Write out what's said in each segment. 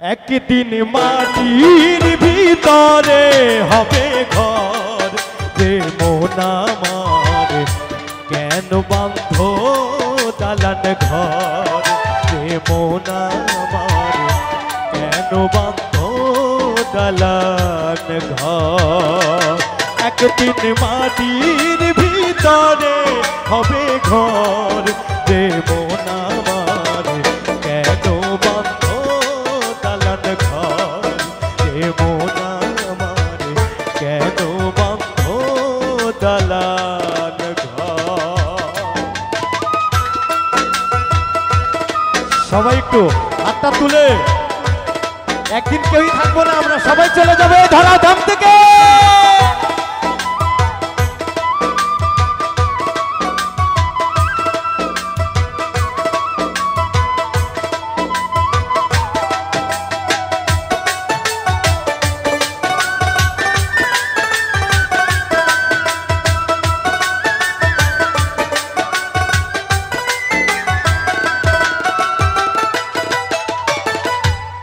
একদিন মাটির ভিতরে হবে ঘর, যে মন আমার কেন বান্ধ দালান ঘর, যে মন আমার কেন বান্ধ দালান ঘর? একদিন মাটির ভিতরে হবে ঘর একদিন কেউই থাকব না আমরা সবাই চলে যাব ধরাধাম থেকে।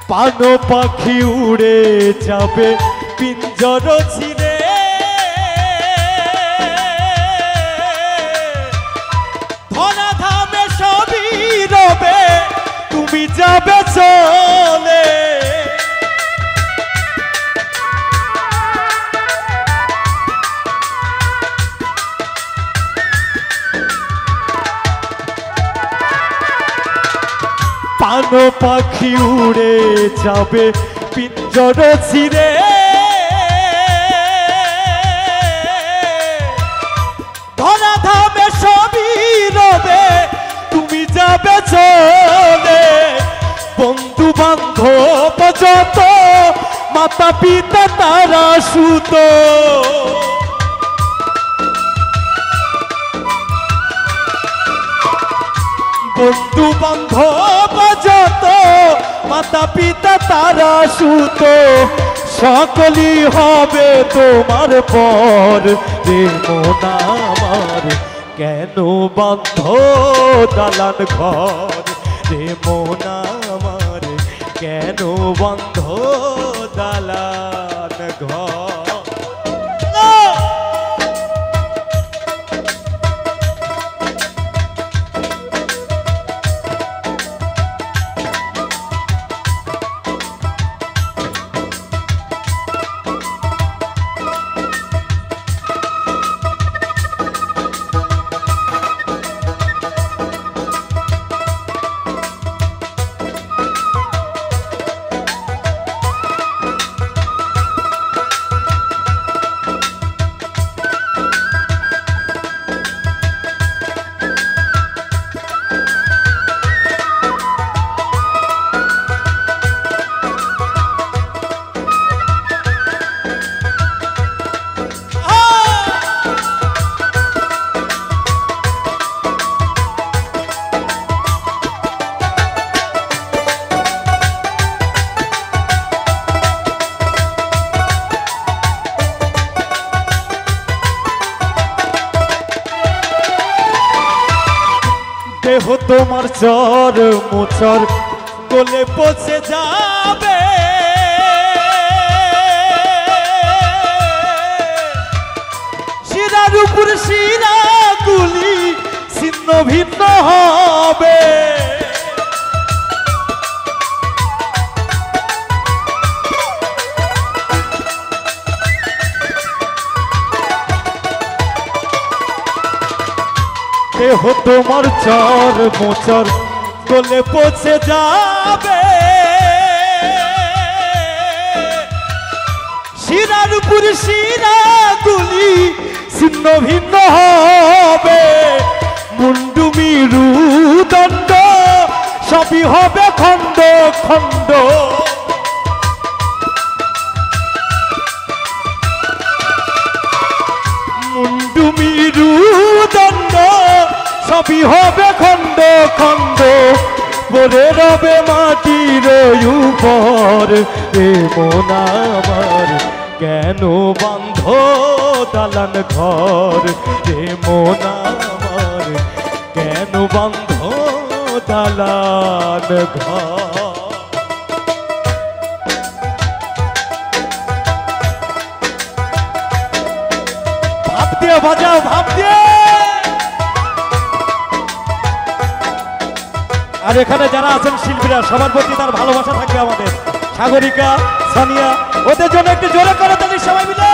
পানো পাখি উড়ে যাবে পিঞ্জর ছিলে ধরা ধামে সবই রবে তুমি যাবে চলে। পানো পাখি উড়ে যাবে? পিঞ্জর ছিঁড়ে। ধরা ধামে সবই রবে, তুমি যাবে চলে। বন্ধু বান্ধব যত মাতা পিতা তারা সুত। বন্ধু বান্ধব যত, মাতা পিতা তারা সুত। সকলই হবে তোমার পর। আমার কেন বন্ধ দালান ঘর? রে মন আমার কেন বন্ধ দালান ঘর? দেহ তোমার চর মোচর কোলে পচে যাবে। শিরার উপর শিরা গুলি ছিন্ন ভিন্ন হবে। দেহ তোমার চর মোচর গলে পচে যাবে। শিরার উপর শিরা গুলি ছিন্ন ভিন্ন হবে। মুন্ডু মিরু দণ্ড সবই হবে খণ্ড খণ্ড। পাপি হবে খণ্ড খন্দ বলে রবে মাটির উপর। এ মোনার আমার কেন বন্ধ দালান ঘর? এ মোনার আমার কেন বন্ধ দালান ঘর? ভাব দিয়ে বাজাও ভাব দিয়ে এখানে যারা আছেন শিল্পীরা, সবার প্রতি তার ভালোবাসা থাকবে আমাদের। সাগরিকা, সানিয়া, ওদের জন্য একটু জোরে করে তালি সবাই মিলে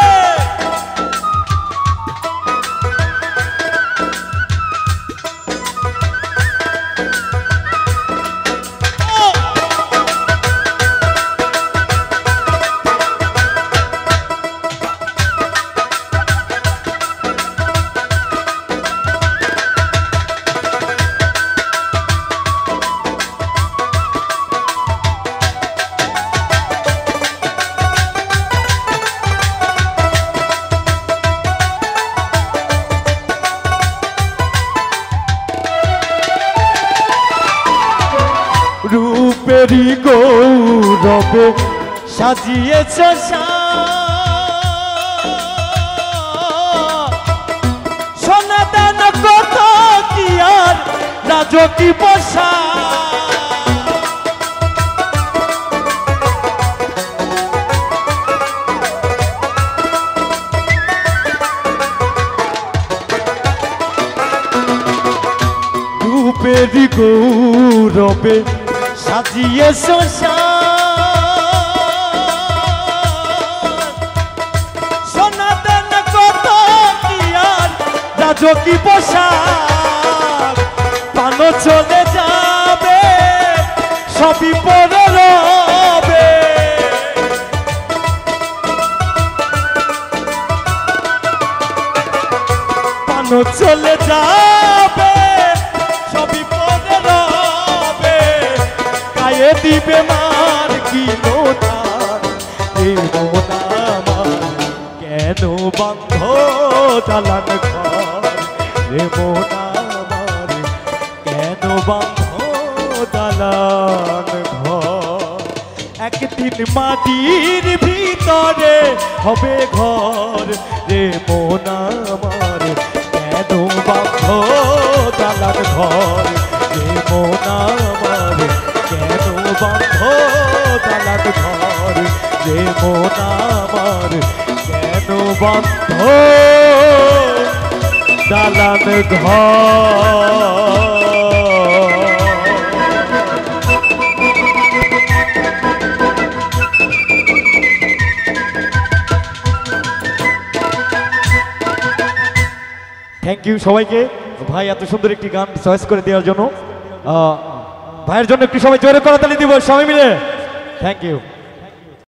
গৌরবে সাজিয়েছ সনাতন কত কি আর রাজকি বসা রূপেরই গৌরবে সাজিয়ে সনাতন রাজকি পোশাক, পানো চলে যাবে, সবই পরে রবে। পানো চলে যাবে, সবই পরে রবে। গায়ে দিবে মার কি কেন বন্ধ চালান ঘর? রে মোনা আমার কেন বন্ধ চালান ঘর? একদিন মাটির ভিতরে হবে ঘর রে মোনা আমার কেন বন্ধ চালান ঘর? রে মোনা আমার কেন বন্ধ চালান ঘর? রে মোনা আমার কেন বন্ধ চালান ঘর। থ্যাংক ইউ সবাইকে। ভাই, এত সুন্দর একটি গান চয়েস করে দেওয়ার জন্য। ভাইয়ের জন্য একটু সবাই জোরে করতালি দিব, সবাই মিলে। Thank you